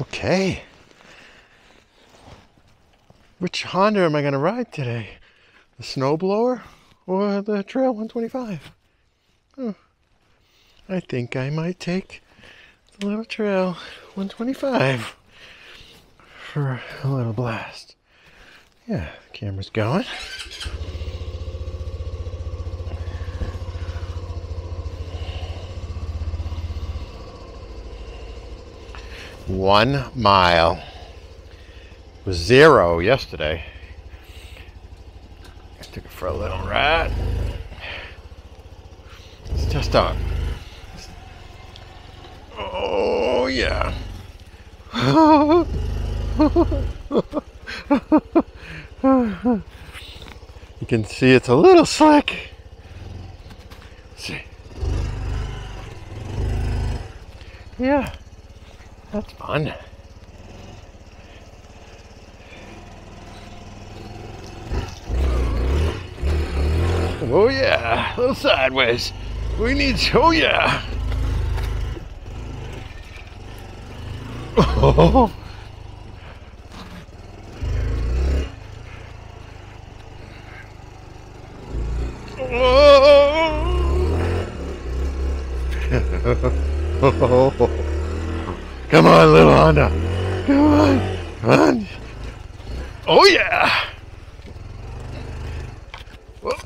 Okay. Which Honda am I going to ride today? The snowblower or the Trail 125? Oh, hmm. I think I might take the little Trail 125 for a little blast. Yeah, the camera's going. One mile. It was zero yesterday. I took it for a little ride. It's just on. Oh yeah. you can see it's a little slick. Let's see. Yeah. Fun. Oh yeah, a little sideways. We need, oh yeah. Oh. Oh. Come on, little Honda. Come on. On. Oh, yeah. Whoop.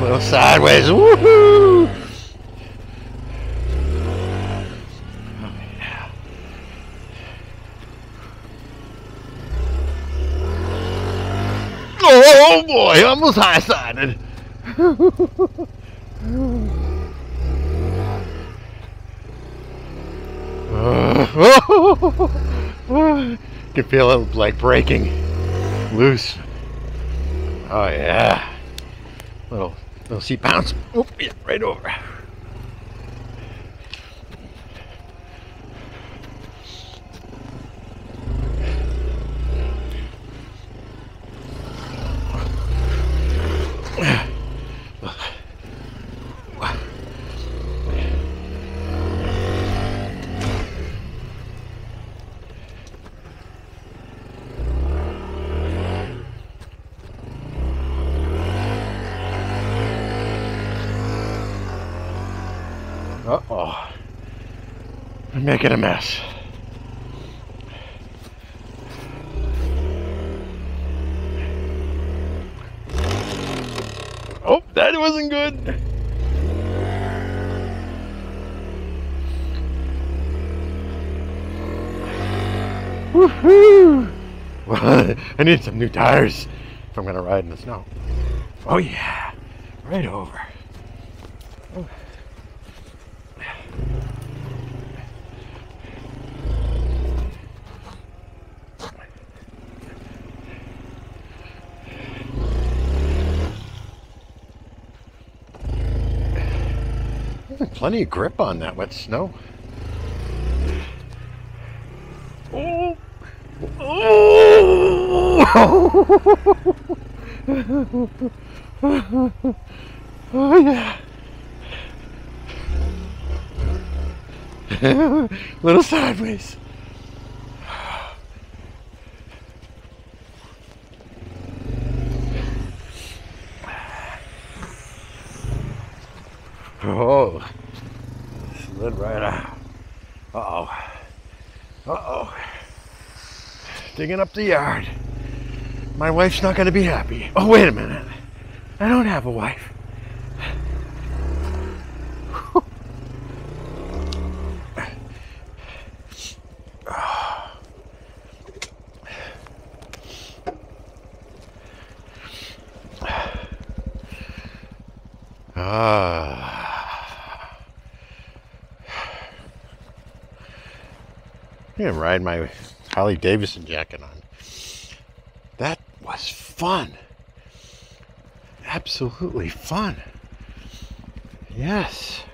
Little sideways. Woohoo! Oh, yeah. Oh boy, almost high sided. you can feel it like breaking loose. Oh yeah. Little little seat bounce. Oh yeah, right over. Uh-oh. I'm making a mess. Oh, that wasn't good. Woohoo! Well, I need some new tires if I'm gonna ride in the snow. Oh yeah, right over. Oh. Plenty of grip on that wet snow. Oh! Oh! oh yeah. Little sideways. Oh, slid right out. Uh oh. Uh oh. Digging up the yard. My wife's not going to be happy. Oh, wait a minute. I don't have a wife. Ah. I'm gonna ride my Harley Davidson jacket on. That was fun. Absolutely fun. Yes.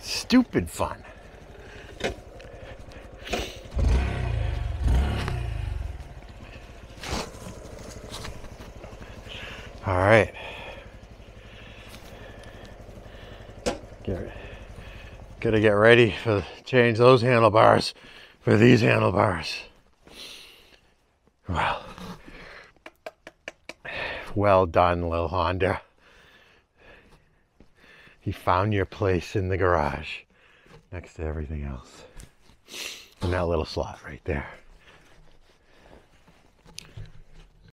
Stupid fun. All right. Gotta get ready for change those handlebars for these handlebars. Well, well done, little Honda. You found your place in the garage next to everything else. In that little slot right there.